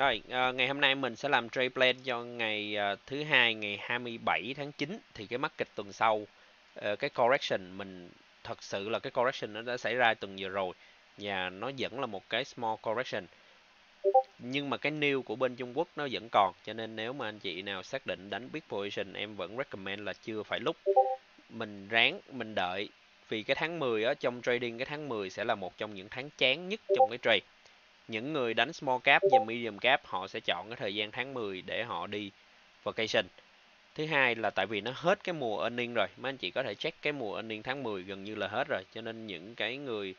Rồi, à, ngày hôm nay mình sẽ làm trade plan cho ngày à, thứ hai ngày 27 tháng 9 thì cái market tuần sau à, cái correction mình thật sự là cái correction nó đã xảy ra tuần vừa rồi và nó vẫn là một cái small correction. Nhưng mà cái new của bên Trung Quốc nó vẫn còn cho nên nếu mà anh chị nào xác định đánh big position em vẫn recommend là chưa phải lúc mình ráng mình đợi vì cái tháng 10 ở trong trading cái tháng 10 sẽ là một trong những tháng chán nhất trong cái trade những người đánh small cap và medium cap, họ sẽ chọn cái thời gian tháng 10 để họ đi vacation. Thứ hai là tại vì nó hết cái mùa earning rồi mấy anh chị có thể check cái mùa earning tháng 10 gần như là hết rồi, cho nên những cái người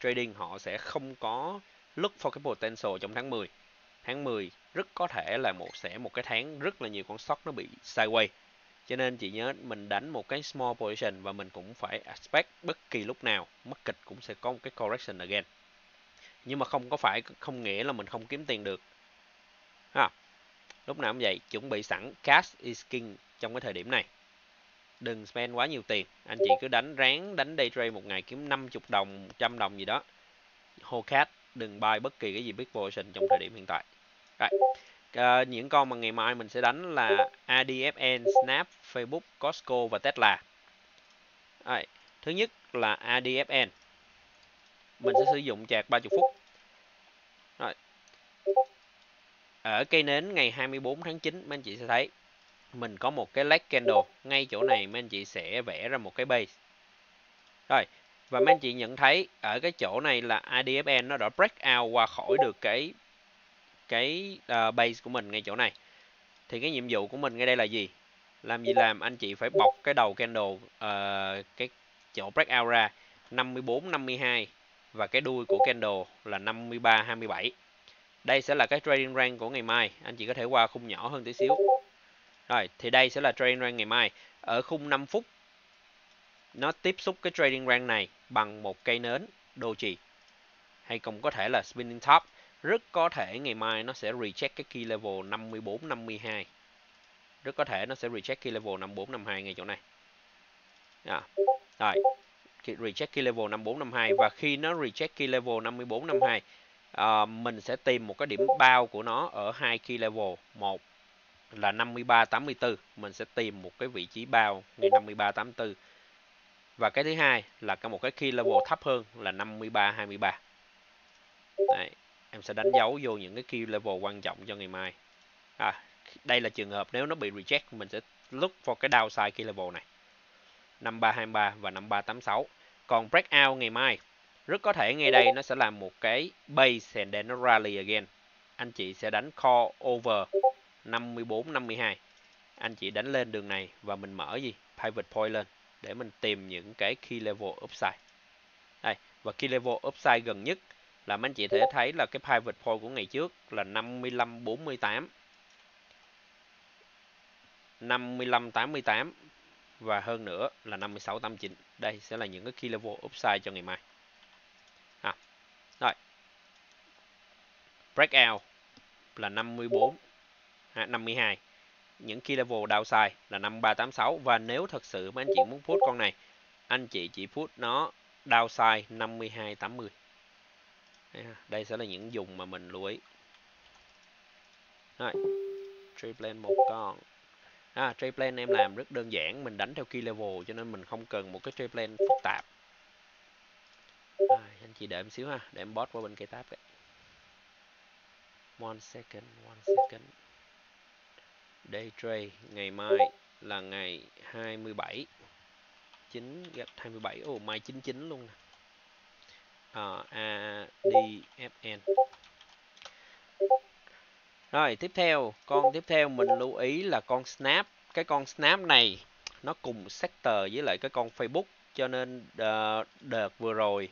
trading họ sẽ không có look for cái potential trong tháng 10 tháng 10 rất có thể là một, sẽ một cái tháng rất là nhiều con stock nó bị sideways. Cho nên chị nhớ mình đánh một cái small position và mình cũng phải expect bất kỳ lúc nào, market cũng sẽ có một cái correction again nhưng mà không có phải không nghĩa là mình không kiếm tiền được ha lúc nào cũng vậy chuẩn bị sẵn cash is king trong cái thời điểm này đừng spend quá nhiều tiền anh chị cứ đánh ráng đánh day trade một ngày kiếm 50 đồng 100 đồng gì đó hold cash đừng buy bất kỳ cái gì big position trong thời điểm hiện tại Rồi. À, những con mà ngày mai mình sẽ đánh là ADFN, Snap, Facebook, Costco và Tesla. Rồi. Thứ nhất là ADFN mình sẽ sử dụng chạc 30 phút ở cây nến ngày 24 tháng 9 mấy anh chị sẽ thấy mình có một cái leg candle ngay chỗ này mấy anh chị sẽ vẽ ra một cái base. Rồi và mấy anh chị nhận thấy ở cái chỗ này là IDFN nó đã break out qua khỏi được cái cái uh, base của mình ngay chỗ này. Thì cái nhiệm vụ của mình ngay đây là gì? Làm gì? Làm anh chị phải bọc cái đầu candle uh, cái chỗ break out ra 54 52 và cái đuôi của candle là 53 27. Đây sẽ là cái trading range của ngày mai, anh chị có thể qua khung nhỏ hơn tí xíu. Rồi, thì đây sẽ là trading range ngày mai. Ở khung 5 phút nó tiếp xúc cái trading range này bằng một cây nến doji hay cũng có thể là spinning top. Rất có thể ngày mai nó sẽ reject cái key level 54 52. Rất có thể nó sẽ reject key level 54 52 ngay chỗ này. À. Rồi, reject key level 54 52 và khi nó reject key level 54 52 uh, mình sẽ tìm một cái điểm bao của nó ở hai key level. Một là 5384 mình sẽ tìm một cái vị trí bao ngay 5384 và cái thứ hai là cái một cái key level thấp hơn là 5323 Đấy, em sẽ đánh dấu vô những cái key level quan trọng cho ngày mai. À, đây là trường hợp nếu nó bị reject mình sẽ look for cái downside key level này. 5323 và 5386 còn breakout ngày mai rất có thể ngay đây nó sẽ làm một cái base and then nó rally again. Anh chị sẽ đánh call over 54 52 anh chị đánh lên đường này và mình mở gì? Pivot point lên để mình tìm những cái key level upside. Đây, và key level upside gần nhất là anh chị thể thấy là cái pivot point của ngày trước là 55 48 55 88 và hơn nữa là 56 89 đây sẽ là những cái key level upside cho ngày mai à, rồi breakout là 54 à, 52 những key level downside là 5386 và nếu thật sự mà anh chị muốn put con này anh chị chỉ put nó downside 5280 đây sẽ là những dùng mà mình lưu ý. Rồi trade plan một con. À, trade plan em làm rất đơn giản mình đánh theo key level cho nên mình không cần một cái trade plan phức tạp. À, anh chị đợi em xíu ha để em bot qua bên cây táp cái one second one second. Day trade ngày mai là ngày 27 9 gặp 27 ồ mai 99 luôn nè. À, A D F N. Rồi tiếp theo, con tiếp theo mình lưu ý là con Snap. Cái con Snap này nó cùng sector với lại cái con Facebook cho nên ờ, đợt vừa rồi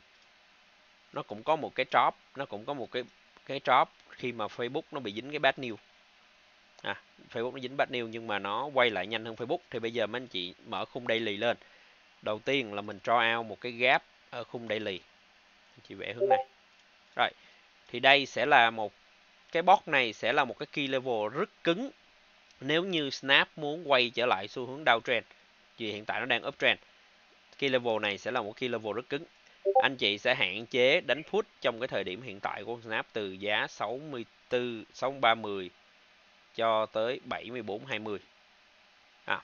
nó cũng có một cái drop, nó cũng có một cái cái drop khi mà Facebook nó bị dính cái bad news. À, Facebook nó dính bad news nhưng mà nó quay lại nhanh hơn Facebook thì bây giờ mấy anh chị mở khung daily lên. Đầu tiên là mình draw out một cái gap ở khung daily. Anh chị vẽ hướng này. Rồi, thì đây sẽ là một cái box này sẽ là một cái key level rất cứng nếu như Snap muốn quay trở lại xu hướng downtrend vì hiện tại nó đang uptrend key level này sẽ là một key level rất cứng anh chị sẽ hạn chế đánh put trong cái thời điểm hiện tại của Snap từ giá 64 6310 cho tới 7420 à,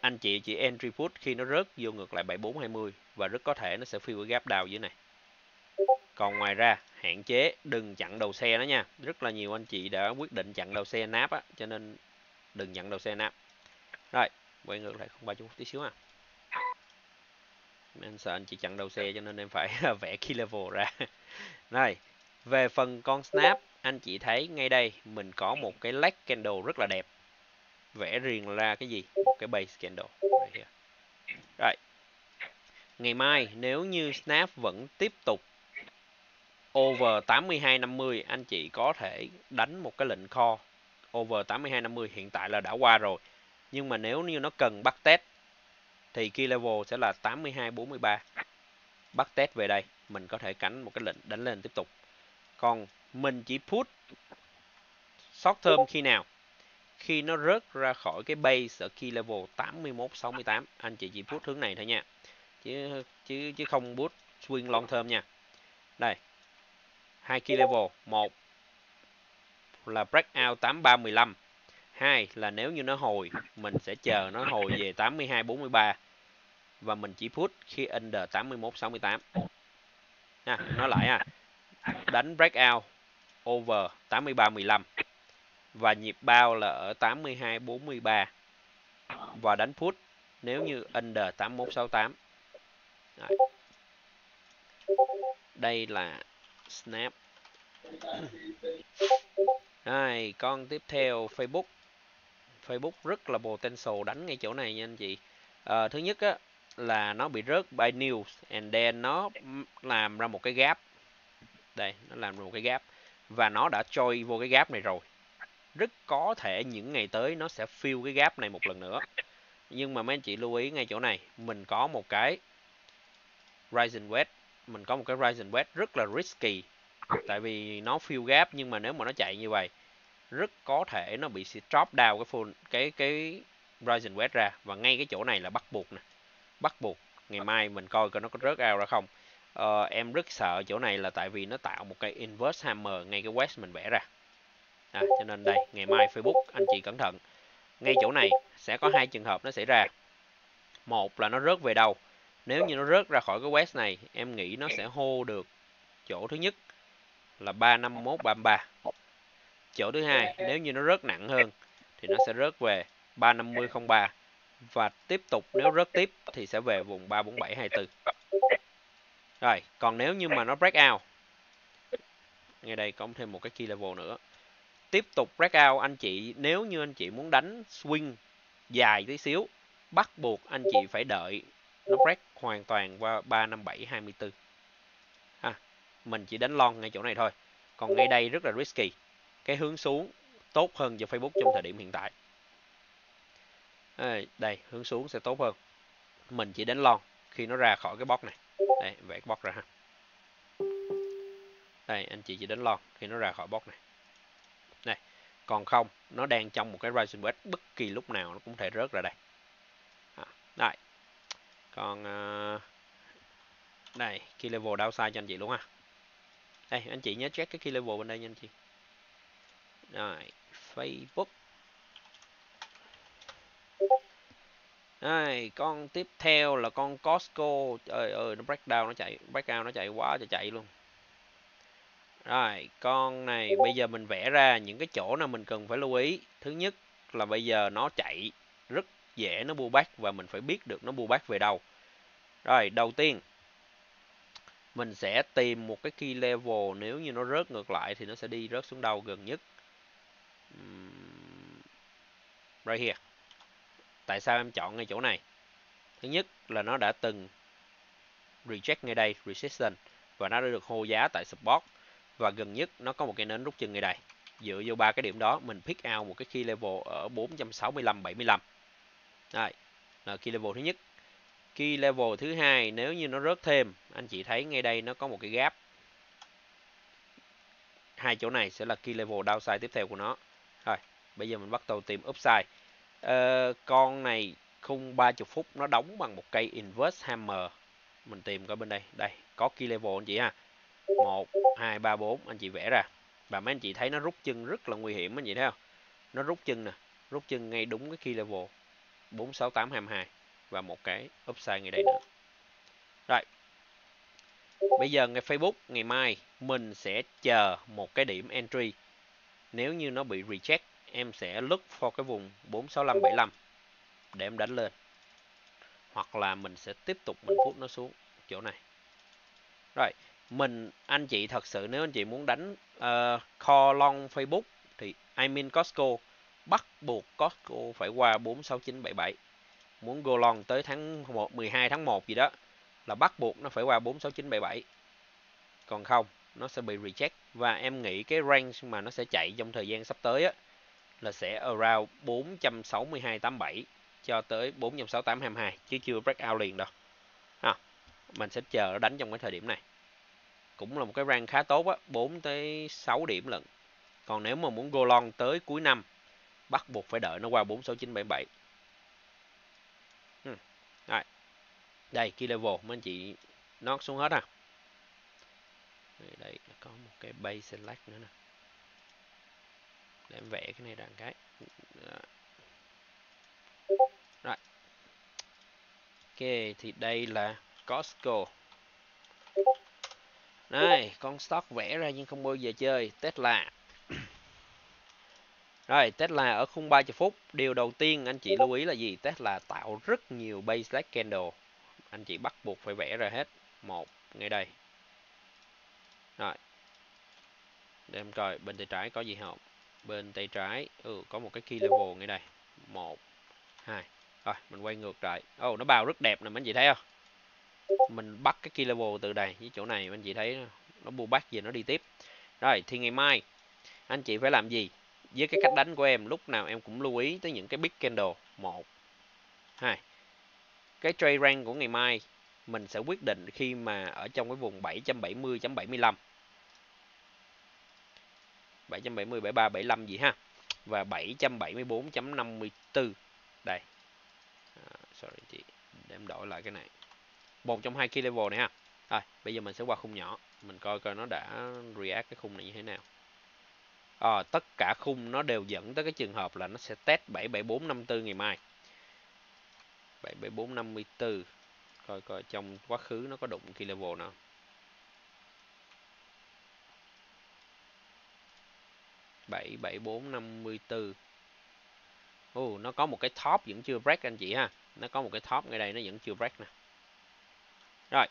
anh chị chỉ entry put khi nó rớt vô ngược lại 7420 và rất có thể nó sẽ phi cái gap down dưới này. Còn ngoài ra hạn chế đừng chặn đầu xe đó nha. Rất là nhiều anh chị đã quyết định chặn đầu xe náp á cho nên đừng chặn đầu xe náp rồi quay ngược lại không ba chút tí xíu à anh sợ anh chị chặn đầu xe cho nên em phải vẽ key level ra. Rồi về phần con snap, anh chị thấy ngay đây mình có một cái leg candle rất là đẹp. Vẽ riêng ra cái gì? Một cái base candle. Rồi. Ngày mai nếu như snap vẫn tiếp tục over 8250 anh chị có thể đánh một cái lệnh kho over 8250 hiện tại là đã qua rồi. Nhưng mà nếu như nó cần bắt test thì key level sẽ là 8243 bắt test về đây, mình có thể cảnh một cái lệnh đánh lên tiếp tục. Còn mình chỉ put short term khi nào? Khi nó rớt ra khỏi cái base ở key level 8168 anh chị chỉ put hướng này thôi nha. Chứ chứ chứ không put swing long term nha. Đây, hai key level. Một là breakout 8315 hai là nếu như nó hồi mình sẽ chờ nó hồi về 82 43 và mình chỉ put khi under 81 68 nha nói lại à đánh breakout over 83 15 và nhịp bao là ở 82 43 và đánh put nếu như under 81 68 Đấy. đây là snap. Rồi, con tiếp theo Facebook. Facebook rất là potential đánh ngay chỗ này nha anh chị. À, thứ nhất á, là nó bị rớt by news and then nó làm ra một cái gap. Đây nó làm ra một cái gap và nó đã trôi vô cái gap này rồi. Rất có thể những ngày tới nó sẽ fill cái gap này một lần nữa. Nhưng mà mấy anh chị lưu ý ngay chỗ này mình có một cái Ryzen West, mình có một cái Ryzen West rất là risky. Tại vì nó fill gap nhưng mà nếu mà nó chạy như vậy rất có thể nó bị sẽ drop down cái full cái cái rising West ra. Và ngay cái chỗ này là bắt buộc nè. Bắt buộc. Ngày mai mình coi coi nó có rớt out ra không. Ờ, em rất sợ chỗ này là tại vì nó tạo một cái inverse hammer ngay cái west mình vẽ ra. À, cho nên đây ngày mai Facebook anh chị cẩn thận. Ngay chỗ này sẽ có hai trường hợp nó xảy ra. Một là nó rớt về đâu. Nếu như nó rớt ra khỏi cái west này em nghĩ nó sẽ hô được chỗ thứ nhất là 351 33 chỗ thứ hai nếu như nó rớt nặng hơn thì nó sẽ rớt về 350 03 và tiếp tục nếu rớt tiếp thì sẽ về vùng 347 24 rồi còn nếu như mà nó break out ngay đây có thêm một cái key level nữa. Tiếp tục break out anh chị nếu như anh chị muốn đánh swing dài tí xíu bắt buộc anh chị phải đợi nó break hoàn toàn qua 357 24 ha mình chỉ đánh long ngay chỗ này thôi. Còn ngay đây rất là risky cái hướng xuống tốt hơn cho Facebook trong thời điểm hiện tại. À, đây hướng xuống sẽ tốt hơn. Mình chỉ đánh lon khi nó ra khỏi cái box này. Đây vẽ cái box ra ha. Đây anh chị chỉ đánh lon khi nó ra khỏi box này. Đây còn không nó đang trong một cái rising wedge bất kỳ lúc nào nó cũng thể rớt ra đây. À, đây. Còn uh, đây key level downside cho anh chị luôn ha. Đây anh chị nhớ check cái key level bên đây nha anh chị rồi Facebook Đây, con tiếp theo là con Costco. Trời ơi, nó breakdown nó chạy, breakout nó chạy quá cho chạy luôn. Rồi, con này bây giờ mình vẽ ra những cái chỗ nào mình cần phải lưu ý. Thứ nhất là bây giờ nó chạy rất dễ nó bu back và mình phải biết được nó bu back về đâu. Rồi, đầu tiên mình sẽ tìm một cái key level nếu như nó rớt ngược lại thì nó sẽ đi rớt xuống đâu gần nhất. Right here. Tại sao em chọn ngay chỗ này? Thứ nhất là nó đã từng reject ngay đây, resistance, và nó đã được hô giá tại support. Và gần nhất, nó có một cái nến rút chân ngay đây. Dựa vô ba cái điểm đó, mình pick out một cái key level ở 465 75 đây, là key level thứ nhất. Key level thứ hai, nếu như nó rớt thêm, anh chị thấy ngay đây nó có một cái gap. Hai chỗ này sẽ là key level downside tiếp theo của nó rồi bây giờ mình bắt đầu tìm upside. Uh, con này khung 30 phút nó đóng bằng một cây inverse hammer. Mình tìm coi bên đây. Đây có key level anh chị ha. 1 2 3 4 anh chị vẽ ra. Và mấy anh chị thấy nó rút chân rất là nguy hiểm anh chị thấy không? Nó rút chân nè rút chân ngay đúng cái key level. 46822 và một cái upside ngay đây nữa. Rồi. Bây giờ ngày Facebook ngày mai mình sẽ chờ một cái điểm entry nếu như nó bị reject em sẽ look for cái vùng 46575 để em đánh lên. Hoặc là mình sẽ tiếp tục mình put nó xuống chỗ này. Rồi mình anh chị thật sự nếu anh chị muốn đánh ờ, uh, call long Facebook thì I mean Costco bắt buộc Costco phải qua 46977 muốn go long tới tháng 1 12 tháng 1 gì đó là bắt buộc nó phải qua 46977 còn không nó sẽ bị reject. Và em nghĩ cái range mà nó sẽ chạy trong thời gian sắp tới á là sẽ around 46287 cho tới 46822 chứ chưa break out liền đâu. À, mình sẽ chờ nó đánh trong cái thời điểm này. Cũng là một cái rank khá tốt á 4 tới 6 điểm lận. Còn nếu mà muốn go long tới cuối năm bắt buộc phải đợi nó qua 46977 hmm. Rồi. đây key level mấy anh chị nó xuống hết à đây, đây một cái base select nữa nè. Để em vẽ cái này đằng cái. Rồi. Ok, thì đây là Costco. Này, con stock vẽ ra nhưng không bao giờ chơi. Tesla. Rồi, Tesla ở khung 30 phút. Điều đầu tiên anh chị lưu ý là gì? Tesla tạo rất nhiều base candle. Anh chị bắt buộc phải vẽ ra hết. Một, ngay đây. Rồi để em coi bên tay trái có gì không? Bên tay trái ừ, có một cái key level ngay đây. Một hai. Rồi mình quay ngược lại. Oh, nó bao rất đẹp nè mấy anh chị thấy không? Mình bắt cái key level từ đây với chỗ này anh chị thấy nó bu bắt gì nó đi tiếp. Rồi thì ngày mai anh chị phải làm gì? Với cái cách đánh của em lúc nào em cũng lưu ý tới những cái big candle. Một hai. Cái trade rank của ngày mai mình sẽ quyết định khi mà ở trong cái vùng 770.75 770 73 75 gì ha? Và 774.54 đây. À, sorry chị để em đổi lại cái này. Một trong hai key level này ha. Rồi bây giờ mình sẽ qua khung nhỏ. Mình coi coi nó đã react cái khung này như thế nào. À, tất cả khung nó đều dẫn tới cái trường hợp là nó sẽ test 77454 ngày mai. 77454 coi coi trong quá khứ nó có đụng key level nào. Bảy bảy bốn năm mươi bốn Ồ, nó có một cái top vẫn chưa break anh chị ha. Nó có một cái top ngay đây nó vẫn chưa break nè. Rồi,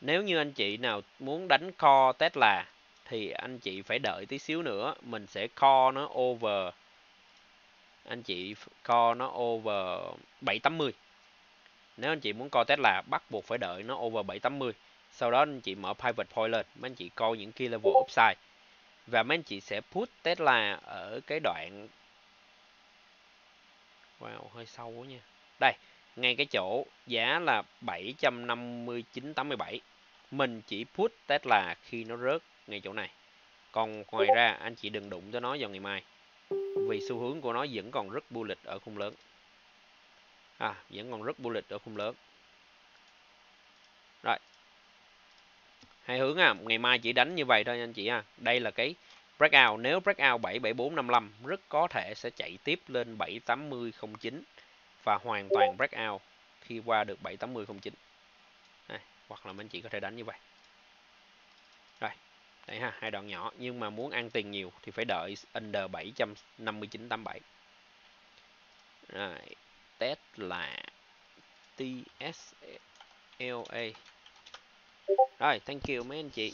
nếu như anh chị nào muốn đánh call Tesla thì anh chị phải đợi tí xíu nữa, mình sẽ call nó over anh chị call nó over 780. Nếu anh chị muốn call Tesla bắt buộc phải đợi nó over 780. Sau đó anh chị mở pivot point lên, mấy anh chị call những key level upside và mấy anh chị sẽ put Tesla ở cái đoạn Wow, hơi sâu quá nha. Đây, ngay cái chỗ giá là 759.87. Mình chỉ put Tesla khi nó rớt ngay chỗ này. Còn ngoài ra anh chị đừng đụng tới nó vào ngày mai. Vì xu hướng của nó vẫn còn rất bullish ở khung lớn. À, vẫn còn rất bullish ở khung lớn. Rồi. Hai hướng à, ngày mai chỉ đánh như vậy thôi anh chị à. Đây là cái breakout nếu breakout 77455 rất có thể sẽ chạy tiếp lên 78009 và hoàn toàn breakout khi qua được 78009 hoặc là anh chị có thể đánh như vậy. Rồi đây ha hai đoạn nhỏ nhưng mà muốn ăn tiền nhiều thì phải đợi under 75987 rồi test là TSLA rồi thank you mấy anh chị.